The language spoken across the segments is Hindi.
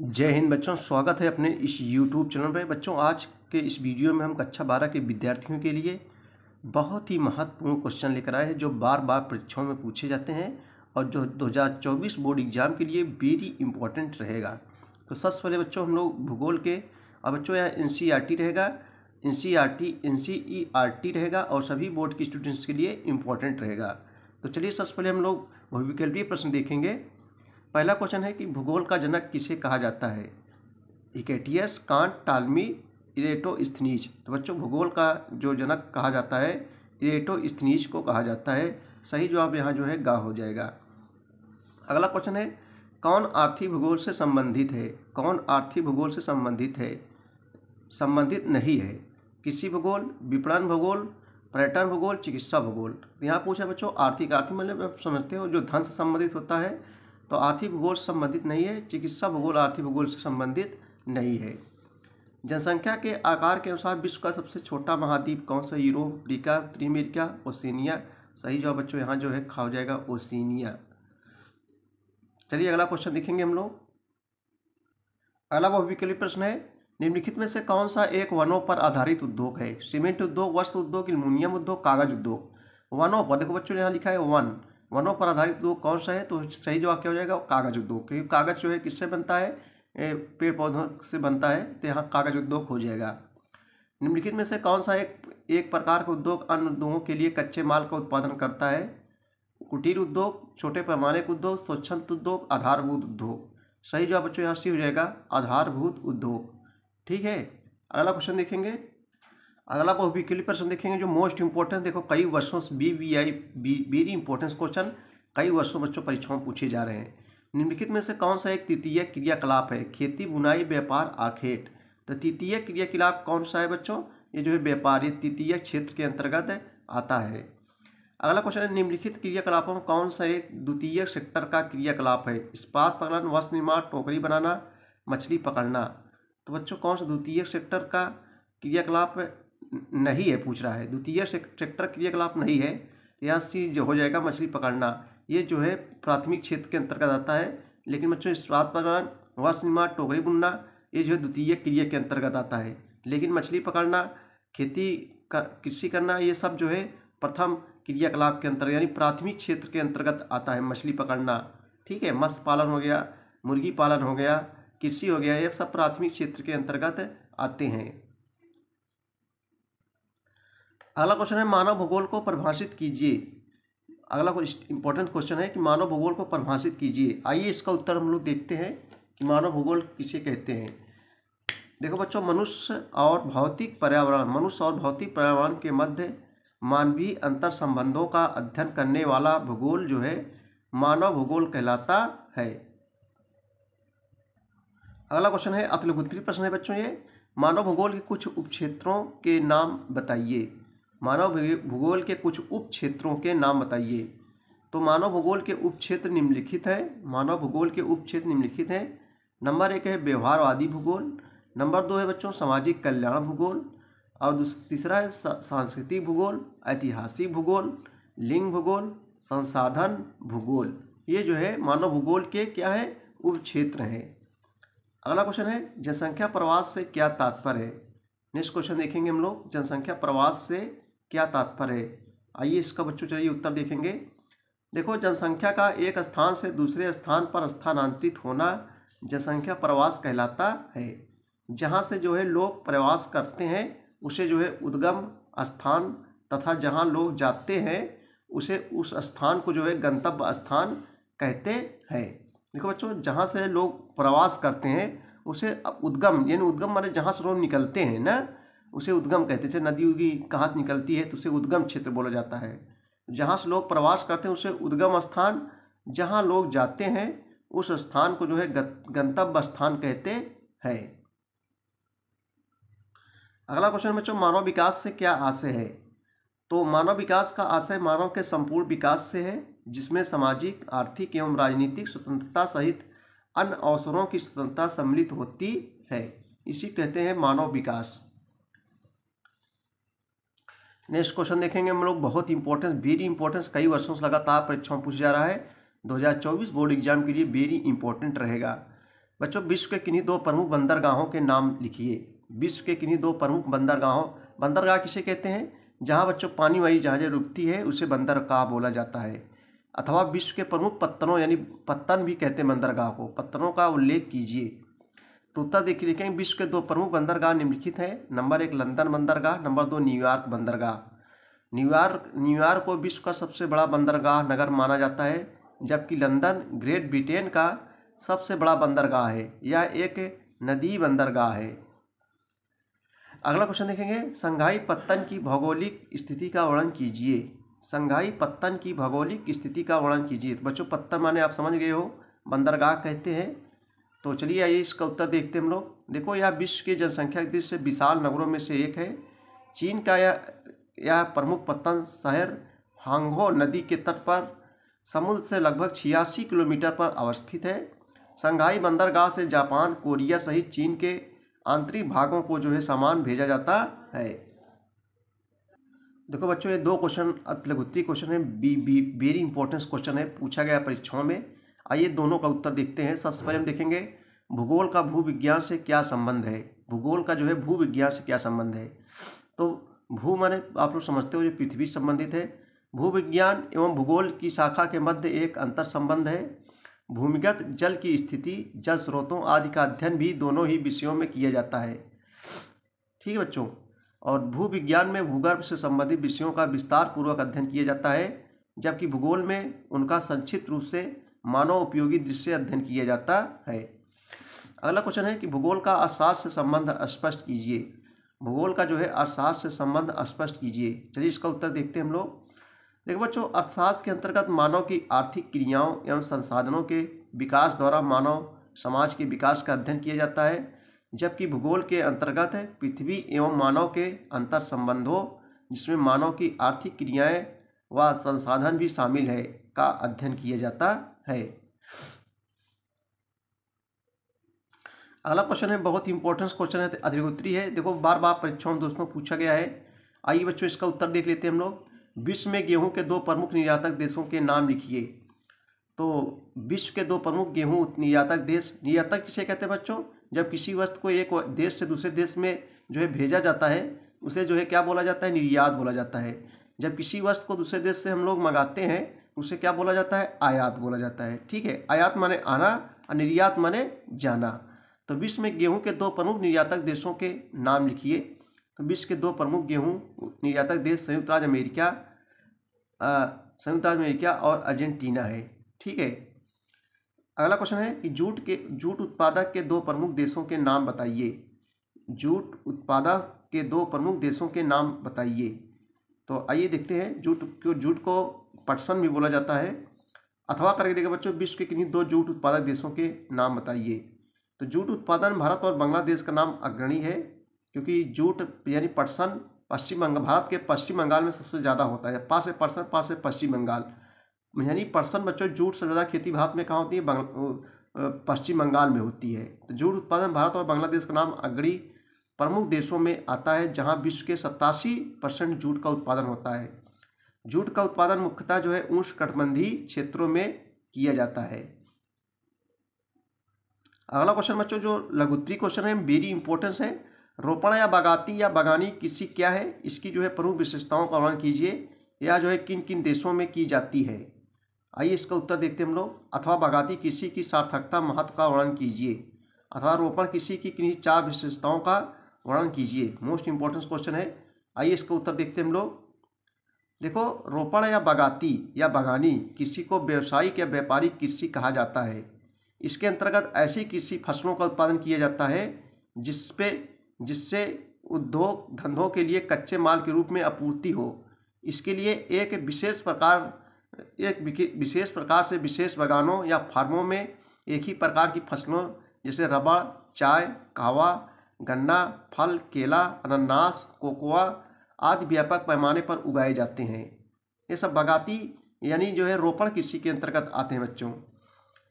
जय हिंद बच्चों, स्वागत है अपने इस YouTube चैनल पर। बच्चों, आज के इस वीडियो में हम कक्षा बारह के विद्यार्थियों के लिए बहुत ही महत्वपूर्ण क्वेश्चन लेकर आए हैं, जो बार बार परीक्षाओं में पूछे जाते हैं और जो 2024 बोर्ड एग्ज़ाम के लिए वेरी इंपॉर्टेंट रहेगा। तो सबसे पहले बच्चों, हम लोग भूगोल के और बच्चों, यहाँ एन रहेगा एन सी रहेगा और सभी बोर्ड के स्टूडेंट्स के लिए इम्पोर्टेंट रहेगा। तो चलिए, सबसे पहले हम लोग बहुविकल्पीय प्रश्न देखेंगे। पहला क्वेश्चन है कि भूगोल का जनक किसे कहा जाता है? इकेटियस कांट, टालमी इरेटो स्थनीज तो बच्चों भूगोल का जो जनक कहा जाता है इरेटो स्थनीज को कहा जाता है। सही जवाब यहाँ जो है, गा हो जाएगा। अगला क्वेश्चन है, कौन आर्थिक भूगोल से संबंधित है? कौन आर्थिक भूगोल से संबंधित है? संबंधित नहीं है। कृषि भूगोल, विपणन भूगोल, पर्यटन भूगोल, चिकित्सा भूगोल। तो यहाँ पूछा बच्चों, आर्थिक आर्थिक मतलब आप समझते हो, जो धन से संबंधित होता है तो आर्थिक भूगोल संबंधित नहीं है, चिकित्सा भूगोल आर्थिक भूगोल से संबंधित नहीं है। जनसंख्या के आकार के अनुसार विश्व का सबसे छोटा महाद्वीप कौन सा यूरोप, अफ्रीका उत्तरी अमेरिका ओसिनिया सही जवाब बच्चों, यहाँ जो है खा हो जाएगा ओसिनिया चलिए, अगला क्वेश्चन देखेंगे हम लोग। अगला बहुविकल्पी प्रश्न है, निम्नलिखित में से कौन सा एक वनों पर आधारित उद्योग है? सीमेंट उद्योग, वस्त्र उद्योग, एल्यूमिनियम उद्योग, कागज़ उद्योग। वनों पर, देखो बच्चों, यहाँ लिखा है वन। वनों पर आधारित उद्योग कौन सा है तो सही जवाब क्या हो जाएगा? कागज़ उद्योग। क्योंकि कागज़ जो है, किससे बनता है? पेड़ पौधों से बनता है तो यहाँ कागज़ उद्योग हो जाएगा। निम्नलिखित में से कौन सा एक एक प्रकार का उद्योग अन्य उद्योगों के लिए कच्चे माल का उत्पादन करता है? कुटीर उद्योग, छोटे पैमाने का उद्योग, स्वच्छंद उद्योग, आधारभूत उद्योग। सही जवाब बच्चों, यहाँ सी हो जाएगा, आधारभूत उद्योग। ठीक है? अगला क्वेश्चन देखेंगे। अगला बहुविकल्पी प्रश्न देखेंगे जो मोस्ट इंपॉर्टेंट देखो कई वर्षों से B V I B very importance question कई वर्षों बच्चों परीक्षाओं में पूछे जा रहे हैं। निम्नलिखित में से कौन सा एक तृतीय क्रियाकलाप है? खेती, बुनाई, व्यापार, आखेट। तो तृतीय क्रियाकलाप कौन सा है बच्चों? ये जो है व्यापार, ये तृतीय क्षेत्र के अंतर्गत आता है। अगला क्वेश्चन है, निम्नलिखित क्रियाकलापों में कौन सा एक द्वितीय सेक्टर का क्रियाकलाप है? इस्पात पकड़न, वस्त्र निर्माण, टोकरी बनाना, मछली पकड़ना। तो बच्चों, कौन सा द्वितीय सेक्टर का क्रियाकलाप नहीं है, पूछ रहा है। द्वितीय सेक्टर क्रियाकलाप नहीं है तो यहाँ से जो हो जाएगा मछली पकड़ना। ये जो है प्राथमिक क्षेत्र के अंतर्गत आता है, लेकिन बच्चों स्वाद पकड़न वस्त्र निर्माण टोकरी बुनना, ये जो है द्वितीय क्रिया के अंतर्गत आता है। लेकिन मछली पकड़ना, खेती कर कृषि करना, ये सब जो है प्रथम क्रियाकलाप के अंतर्गत, यानी प्राथमिक क्षेत्र के अंतर्गत आता है मछली पकड़ना। ठीक है, मत्स्य पालन हो गया, मुर्गी पालन हो गया, कृषि हो गया, ये सब प्राथमिक क्षेत्र के अंतर्गत आते हैं। अगला क्वेश्चन है, मानव भूगोल को परिभाषित कीजिए। अगला इंपॉर्टेंट क्वेश्चन है कि मानव भूगोल को परिभाषित कीजिए। आइए इसका उत्तर हम लोग देखते हैं कि मानव भूगोल किसे कहते हैं। देखो बच्चों, मनुष्य और भौतिक पर्यावरण, मनुष्य और भौतिक पर्यावरण के मध्य मानवीय अंतर संबंधों का अध्ययन करने वाला भूगोल जो है, मानव भूगोल कहलाता है। अगला क्वेश्चन है, अतलगुत्री प्रश्न है बच्चों ये। मानव भूगोल के कुछ उपक्षेत्रों के नाम बताइए। मानव भूगोल के कुछ उप क्षेत्रों के नाम बताइए। तो मानव भूगोल के उप क्षेत्र निम्नलिखित है। मानव भूगोल के उप क्षेत्र निम्नलिखित हैं। नंबर एक है व्यवहारवादी भूगोल। नंबर दो है बच्चों सामाजिक कल्याण भूगोल। और तीसरा है सांस्कृतिक भूगोल, ऐतिहासिक भूगोल, लिंग भूगोल, संसाधन भूगोल। ये जो है मानव भूगोल के क्या है? उप क्षेत्र हैं। अगला क्वेश्चन है, जनसंख्या प्रवास से क्या तात्पर्य है? नेक्स्ट क्वेश्चन देखेंगे हम लोग। जनसंख्या प्रवास से क्या तात्पर्य? है आइए इसका बच्चों चलिए उत्तर देखेंगे। देखो, जनसंख्या का एक स्थान से दूसरे स्थान पर स्थानांतरित होना जनसंख्या प्रवास कहलाता है। जहाँ से जो है लोग प्रवास करते हैं, उसे जो है उद्गम स्थान तथा जहाँ लोग जाते हैं, उसे उस स्थान को जो है गंतव्य स्थान कहते हैं। देखो बच्चों, जहाँ से लोग प्रवास करते हैं, उसे उद्गम, यानी उद्गम माने जहाँ से लोग निकलते हैं ना उसे उद्गम कहते थे नदी उदी कहाँ से निकलती है तो उसे उद्गम क्षेत्र बोला जाता है। जहाँ से लोग प्रवास करते हैं, उसे उद्गम स्थान, जहाँ लोग जाते हैं, उस स्थान को जो है गंतव्य स्थान कहते हैं। अगला क्वेश्चन बच्चों, मानव विकास से क्या आशय है? तो मानव विकास का आशय मानव के संपूर्ण विकास से है, जिसमें सामाजिक, आर्थिक एवं राजनीतिक स्वतंत्रता सहित अन्य अवसरों की स्वतंत्रता सम्मिलित होती है। इसी कहते हैं मानव विकास। नेक्स्ट क्वेश्चन देखेंगे हम लोग, बहुत इंपॉर्टेंस वेरी इंपॉर्टेंस कई वर्षों से लगातार परीक्षाओं पूछ जा रहा है। 2024 बोर्ड एग्ज़ाम के लिए वेरी इंपॉर्टेंट रहेगा। बच्चों, विश्व के किन्हीं दो प्रमुख बंदरगाहों के नाम लिखिए। विश्व के किन्हीं दो प्रमुख बंदरगाहों, बंदरगाह किसे कहते हैं? जहाँ बच्चों, पानी वाली जहाज़ें रुकती है, उसे बंदरगाह बोला जाता है। अथवा विश्व के प्रमुख पत्तनों, यानी पत्तन भी कहते हैं बंदरगाह को। पत्तनों का उल्लेख कीजिए। तो उत्तर देखिए लिखेंगे विश्व के दो प्रमुख बंदरगाह निम्नलिखित हैं। नंबर एक, लंदन बंदरगाह, नंबर दो न्यूयॉर्क बंदरगाह। न्यूयॉर्क न्यूयॉर्क को विश्व का सबसे बड़ा बंदरगाह नगर माना जाता है, जबकि लंदन, ग्रेट ब्रिटेन का सबसे बड़ा बंदरगाह है। यह एक नदी बंदरगाह है। अगला क्वेश्चन देखेंगे। संघाई पत्तन की भौगोलिक स्थिति का वर्णन कीजिए। संघाई पत्तन की भौगोलिक स्थिति का वर्णन कीजिए। बच्चों, पत्तन माने आप समझ गए हो। बंदरगाह कहते हैं तो चलिए आइए इसका उत्तर देखते हैं हम लोग। देखो, यह विश्व की जनसंख्या दृष्टि से विशाल नगरों में से एक है। चीन का यह यह प्रमुख पत्तन शहर हांगहो नदी के तट पर, समुद्र से लगभग छियासी किलोमीटर पर अवस्थित है। संघाई बंदरगाह से जापान, कोरिया सहित चीन के आंतरिक भागों को जो है सामान भेजा जाता है। देखो बच्चों, ये दो क्वेश्चन अतलघुत्री क्वेश्चन है। B B very important question है। पूछा गया परीक्षाओं में। आइए दोनों का उत्तर देखते हैं। सबसे पहले हम देखेंगे भूगोल का भूविज्ञान से क्या संबंध है। भूगोल का जो है भूविज्ञान से क्या संबंध है। तो भू माने आप लोग समझते हो जो पृथ्वी संबंधित है। भूविज्ञान एवं भूगोल की शाखा के मध्य एक अंतर संबंध है। भूमिगत जल की स्थिति, जल स्रोतों आदि का अध्ययन भी दोनों ही विषयों में किया जाता है। ठीक है बच्चों? और भूविज्ञान में भूगर्भ से संबंधित विषयों का विस्तार पूर्वक अध्ययन किया जाता है, जबकि भूगोल में उनका संक्षिप्त रूप से मानव उपयोगी दृश्य अध्ययन किया जाता है। अगला क्वेश्चन है कि भूगोल का अर्थशास्त्र से संबंध स्पष्ट कीजिए। भूगोल का जो है अर्थशास्त्र से संबंध स्पष्ट कीजिए। चलिए इसका उत्तर देखते हैं हम लोग। देखो बच्चों, अर्थशास्त्र के अंतर्गत मानव की आर्थिक क्रियाओं एवं संसाधनों के विकास द्वारा मानव समाज के विकास का अध्ययन किया जाता है, जबकि भूगोल के अंतर्गत पृथ्वी एवं मानव के अंतर संबंधों, जिसमें मानव की आर्थिक क्रियाएँ व संसाधन भी शामिल है, का अध्ययन किया जाता है। अगला क्वेश्चन है, बहुत इंपॉर्टेंट क्वेश्चन है अधिकोत्री है। देखो बार बार परीक्षाओं दोस्तों पूछा गया है। आइए बच्चों, इसका उत्तर देख लेते हैं हम लोग। विश्व में गेहूँ के दो प्रमुख निर्यातक देशों के नाम लिखिए। तो विश्व के दो प्रमुख गेहूँ निर्यातक देश। निर्यातक किसे कहते हैं बच्चों? जब किसी वस्तु को एक देश से दूसरे देश में जो है भेजा जाता है, उसे जो है क्या बोला जाता है? निर्यात बोला जाता है। जब किसी वस्तु को दूसरे देश से हम लोग मंगाते हैं उसे क्या बोला जाता है? आयात बोला जाता है। ठीक है? आयात माने आना और निर्यात माने जाना। तो विश्व में गेहूँ के दो प्रमुख निर्यातक देशों के नाम लिखिए। तो विश्व के दो प्रमुख गेहूँ निर्यातक देश संयुक्त राज्य अमेरिका संयुक्त राज्य अमेरिका और अर्जेंटीना है। ठीक है? अगला क्वेश्चन है कि जूट के, जूट उत्पादक के दो प्रमुख देशों के नाम बताइए। जूट उत्पादक के दो प्रमुख देशों के नाम बताइए। तो आइए देखते हैं जूट जूट को पटसन भी बोला जाता है, अथवा करके देखिए बच्चों, विश्व के किन्हीं दो जूट उत्पादक देशों के नाम बताइए। तो जूट उत्पादन भारत और बांग्लादेश का नाम अग्रणी है, क्योंकि जूट यानी पटसन पश्चिम बंगाल, भारत के पश्चिम बंगाल में सबसे ज़्यादा होता है। पास है पटसन, पास है पश्चिम बंगाल। यानी पटसन बच्चों, जूट से ज़्यादा खेती भारत में कहाँ होती है? पश्चिम बंगाल में होती है। तो जूट उत्पादन भारत और बांग्लादेश का नाम अग्रणी प्रमुख देशों में आता है, जहाँ विश्व के सत्तासी परसेंट जूट का उत्पादन होता है। जूट का उत्पादन मुख्यतः जो है उष्णकटिबंधीय क्षेत्रों में किया जाता है। अगला क्वेश्चन बच्चों, जो लघुत्री क्वेश्चन है वेरी इंपॉर्टेंस है। रोपण या बागाती या बागानी कृषि क्या है? इसकी जो है प्रमुख विशेषताओं का वर्णन कीजिए। या जो है किन किन देशों में की जाती है? आइए इसका उत्तर देखते हैं हम लोग। अथवा बागाती कृषि की सार्थकता महत्व का वर्णन कीजिए। अथवा रोपण कृषि की किन्हीं चार विशेषताओं का वर्णन कीजिए। मोस्ट इंपॉर्टेंट क्वेश्चन है। आइए इसका उत्तर देखते हैं हम लोग। देखो, रोपण या बगाती या बागानी कृषि को व्यवसायिक या व्यापारिक कृषि कहा जाता है। इसके अंतर्गत ऐसी कृषि फ़सलों का उत्पादन किया जाता है, जिसपे, जिससे उद्योग धंधों के लिए कच्चे माल के रूप में आपूर्ति हो। इसके लिए एक विशेष प्रकार, एक विशेष प्रकार से विशेष बागानों या फार्मों में एक ही प्रकार की फ़सलों जैसे रबड़, चाय, कहवा, गन्ना, फल, केला, अनानास, कोकोआ आदि व्यापक पैमाने पर उगाए जाते हैं। ये सब बागाती, यानी जो है रोपण कृषि के अंतर्गत आते हैं बच्चों।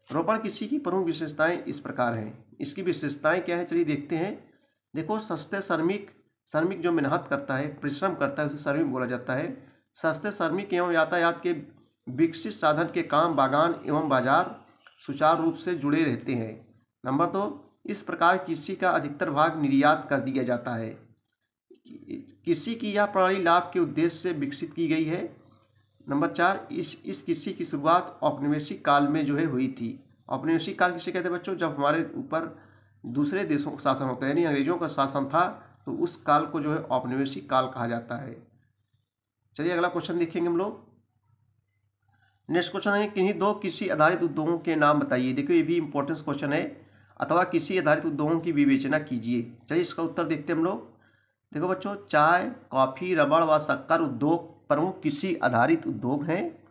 रोपण कृषि की प्रमुख विशेषताएँ इस प्रकार हैं। इसकी विशेषताएँ क्या है? चलिए देखते हैं। देखो, सस्ते श्रमिक श्रमिक जो मेहनत करता है, परिश्रम करता है, उसे श्रमिक बोला जाता है। सस्ते श्रमिक एवं यातायात के विकसित साधन के काम, बागान एवं बाज़ार सुचारू रूप से जुड़े रहते हैं। नंबर दो, इस प्रकार कृषि का अधिकतर भाग निर्यात कर दिया जाता है। कृषि की यह प्रणाली लाभ के उद्देश्य से विकसित की गई है? नंबर चार, इस इस कृषि की शुरुआत औपनिवेशिक काल में जो है हुई थी। औपनिवेशिक काल किसे कहते हैं बच्चों? जब हमारे ऊपर दूसरे देशों का शासन होता है, यानी अंग्रेज़ों का शासन था तो उस काल को जो है औपनिवेशिक काल कहा जाता है। चलिए अगला क्वेश्चन देखेंगे हम लोग। नेक्स्ट क्वेश्चन है, किन्हीं दो कृषि आधारित उद्योगों के नाम बताइए? देखो ये भी इंपॉर्टेंस क्वेश्चन है। अथवा कृषि आधारित उद्योगों की विवेचना कीजिए। चलिए इसका उत्तर देखते हैं हम लोग। देखो बच्चों, चाय, कॉफ़ी, रबड़ व शक्कर उद्योग प्रमुख कृषि आधारित उद्योग हैं।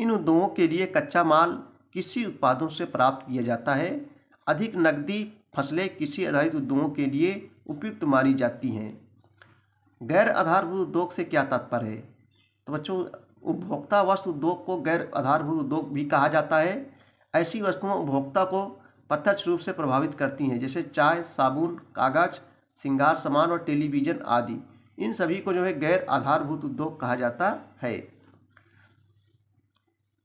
इन उद्योगों के लिए कच्चा माल कृषि उत्पादों से प्राप्त किया जाता है। अधिक नकदी फ़सलें कृषि आधारित उद्योगों के लिए उपयुक्त मानी जाती हैं। गैर आधारभूत उद्योग से क्या तात्पर्य है? तो बच्चों, उपभोक्ता वस्तु उद्योग को गैर आधारभूत उद्योग भी कहा जाता है। ऐसी वस्तुओं, उपभोक्ता को प्रत्यक्ष रूप से प्रभावित करती हैं, जैसे चाय, साबुन, कागज़ श्रृंगार सामान और टेलीविज़न आदि। इन सभी को जो है गैर आधारभूत उद्योग कहा जाता है।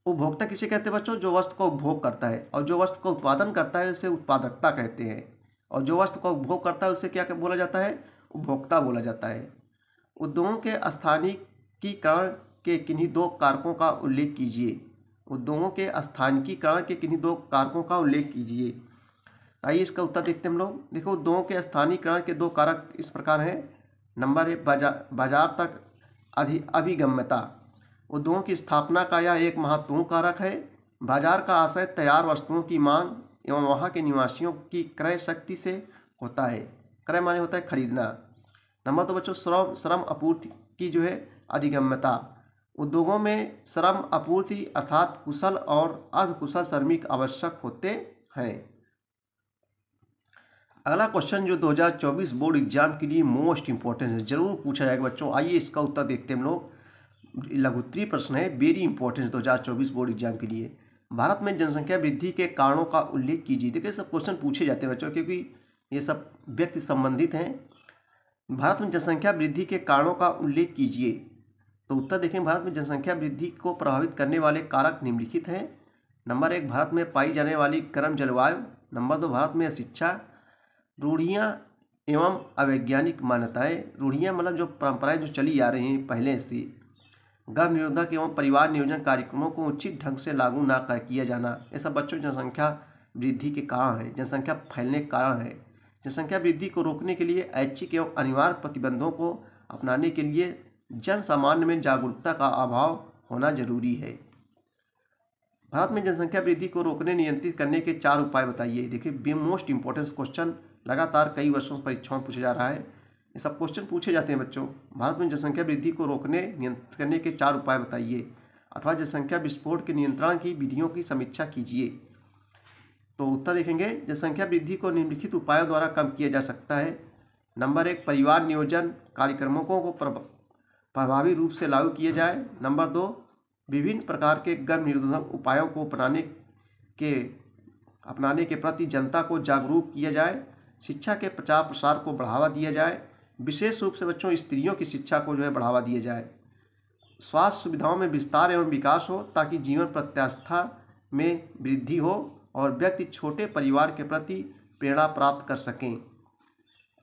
उपभोक्ता किसे कहते हैं बच्चों? जो वस्तु का उपभोग करता है और जो वस्तु का उत्पादन करता है उसे उत्पादकता कहते हैं। और जो वस्तु का उपभोग करता है उसे क्या बोला जाता है? उपभोक्ता बोला जाता है। उद्योगों के स्थानिकीकरण के किन्हीं दो कारकों का उल्लेख कीजिए। उद्योगों के स्थानिकीकरण के किन्हीं दो कारकों का उल्लेख कीजिए। आइए इसका उत्तर देखते हैं हम लोग। देखो उद्योगों के स्थानीयकरण के दो कारक इस प्रकार हैं। नंबर एक बाज़ार बाज़ार तक अधि, अभिगम्यता। उद्योगों की स्थापना का यह एक महत्वपूर्ण कारक है। बाज़ार का आशय तैयार वस्तुओं की मांग एवं वहाँ के निवासियों की क्रय शक्ति से होता है। क्रय माने होता है खरीदना। नंबर दो तो बच्चों, श्रम श्रम आपूर्ति की जो है अधिगम्यता। उद्योगों में श्रम आपूर्ति अर्थात कुशल और अर्धकुशल श्रमिक आवश्यक होते हैं। अगला क्वेश्चन जो 2024 बोर्ड एग्ज़ाम के लिए मोस्ट इंपॉर्टेंट है, ज़रूर पूछा जाएगा बच्चों। आइए इसका उत्तर देखते हैं हम लोग। लघुत्तरीय प्रश्न है वेरी इंपॉर्टेंट 2024 बोर्ड एग्ज़ाम के लिए। भारत में जनसंख्या वृद्धि के कारणों का उल्लेख कीजिए। देखिए, सब क्वेश्चन पूछे जाते हैं बच्चों, क्योंकि ये सब व्यक्ति संबंधित हैं। भारत में जनसंख्या वृद्धि के कारणों का उल्लेख कीजिए। तो उत्तर देखें, भारत में जनसंख्या वृद्धि को प्रभावित करने वाले कारक निम्नलिखित हैं। नंबर एक, भारत में पाई जाने वाली गर्म जलवायु। नंबर दो, भारत में शिक्षा। रूढ़ियाँ एवं अवैज्ञानिक मान्यताएँ। रूढ़ियाँ मतलब जो परंपराएँ जो चली आ रही हैं पहले से। गर्भ निरोधक एवं परिवार नियोजन कार्यक्रमों को उचित ढंग से लागू ना कर किया जाना। ये सब बच्चों जनसंख्या वृद्धि के कारण है, जनसंख्या फैलने के कारण है। जनसंख्या वृद्धि को रोकने के लिए ऐच्छिक एवं अनिवार्य प्रतिबंधों को अपनाने के लिए जन सामान्य में जागरूकता का अभाव होना ज़रूरी है। भारत में जनसंख्या वृद्धि को रोकने नियंत्रित करने के चार उपाय बताइए। देखिए बी मोस्ट इंपॉर्टेंट क्वेश्चन लगातार कई वर्षों से परीक्षाओं में पूछा जा रहा है। ये सब क्वेश्चन पूछे जाते हैं बच्चों। भारत में जनसंख्या वृद्धि को रोकने नियंत्रित करने के चार उपाय बताइए, अथवा जनसंख्या विस्फोट के नियंत्रण की विधियों की समीक्षा कीजिए। तो उत्तर देखेंगे, जनसंख्या वृद्धि को निम्नलिखित उपायों द्वारा कम किया जा सकता है। नंबर एक, परिवार नियोजन कार्यक्रमों को प्रभावी रूप से लागू किया जाए। नंबर दो, विभिन्न प्रकार के गर्भ निरोधक उपायों को अपनाने के अपनाने के प्रति जनता को जागरूक किया जाए। शिक्षा के प्रचार प्रसार को बढ़ावा दिया जाए। विशेष रूप से बच्चों, स्त्रियों की शिक्षा को जो है बढ़ावा दिया जाए। स्वास्थ्य सुविधाओं में विस्तार एवं विकास हो, ताकि जीवन प्रत्यास्था में वृद्धि हो और व्यक्ति छोटे परिवार के प्रति प्रेरणा प्राप्त कर सकें।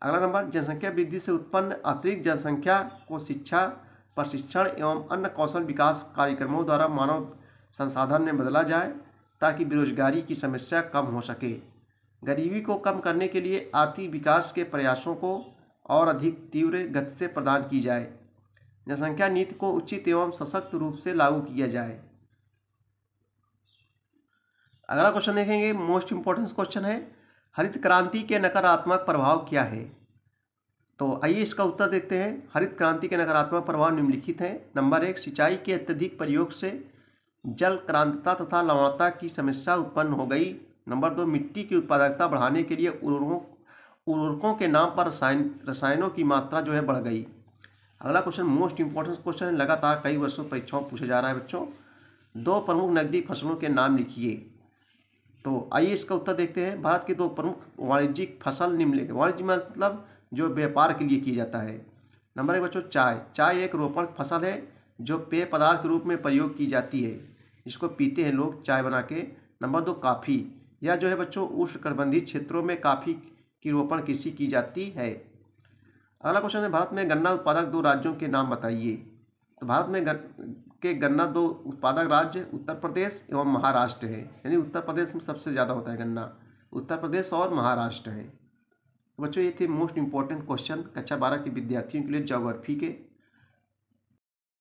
अगला नंबर, जनसंख्या वृद्धि से उत्पन्न अतिरिक्त जनसंख्या को शिक्षा, प्रशिक्षण एवं अन्य कौशल विकास कार्यक्रमों द्वारा मानव संसाधन में बदला जाए, ताकि बेरोजगारी की समस्या कम हो सके। गरीबी को कम करने के लिए आर्थिक विकास के प्रयासों को और अधिक तीव्र गति से प्रदान की जाए। जनसंख्या नीति को उचित एवं सशक्त रूप से लागू किया जाए। अगला क्वेश्चन देखेंगे। मोस्ट इंपॉर्टेंट क्वेश्चन है, हरित क्रांति के नकारात्मक प्रभाव क्या है? तो आइए इसका उत्तर देखते हैं। हरित क्रांति के नकारात्मक प्रभाव निम्नलिखित हैं। नंबर एक, सिंचाई के अत्यधिक प्रयोग से जल क्रांतता तथा लवणता की समस्या उत्पन्न हो गई। नंबर दो, मिट्टी की उत्पादकता बढ़ाने के लिए उर्वरकों उर्वरकों के नाम पर रसायन, रसायनों की मात्रा जो है बढ़ गई। अगला क्वेश्चन मोस्ट इंपॉर्टेंट क्वेश्चन है लगातार कई वर्षों परीक्षाओं में पूछा जा रहा है बच्चों। दो प्रमुख नकदी फ़सलों के नाम लिखिए। तो आइए इसका उत्तर देखते हैं। भारत की दो प्रमुख वाणिज्यिक फ़सल निम्नलिखित वाणिज्य मतलब जो व्यापार के लिए किया जाता है। नंबर एक बच्चों, चाय। चाय एक रोपण फ़सल है जो पेय पदार्थ के रूप में प्रयोग की जाती है। इसको पीते हैं लोग चाय बना के। नंबर दो, काफ़ी। या जो है बच्चों उष्णकटिबंधीय क्षेत्रों में काफ़ी की रोपण कृषि की जाती है। अगला क्वेश्चन है भारत में गन्ना उत्पादक दो राज्यों के नाम बताइए। तो भारत में गन, के गन्ना दो उत्पादक राज्य उत्तर प्रदेश एवं महाराष्ट्र है। यानी उत्तर प्रदेश में सबसे ज़्यादा होता है गन्ना। उत्तर प्रदेश और महाराष्ट्र है। बच्चों ये थे मोस्ट इंपॉर्टेंट क्वेश्चन कक्षा बारह के विद्यार्थियों के लिए जोग्राफी के।